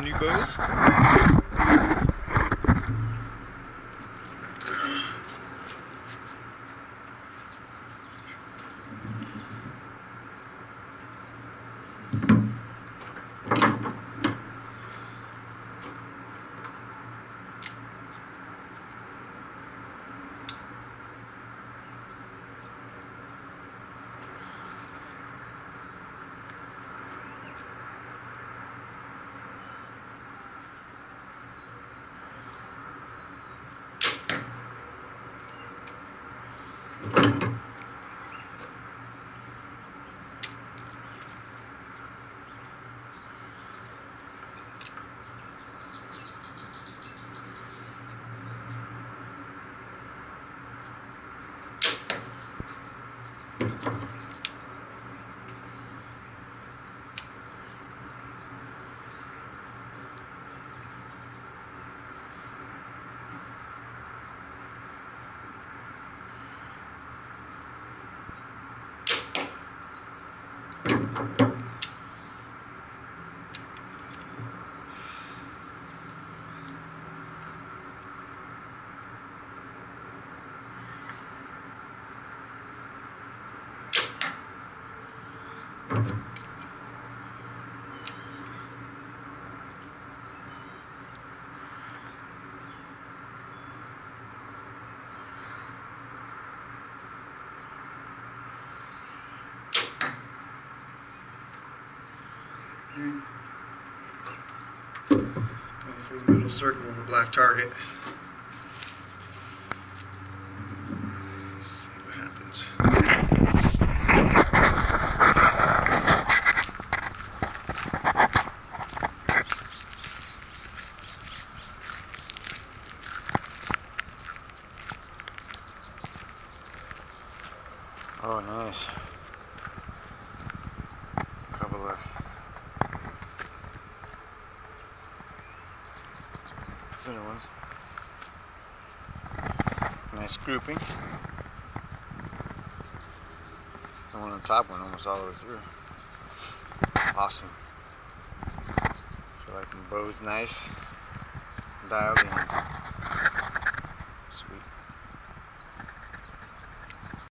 new bows. Thank mm -hmm. you. Going for the middle circle on the black target. See what happens. Oh, nice. Couple of center ones. Nice grouping. The one on top went almost all the way through. Awesome. Feel like the bow's nice. Dialed in.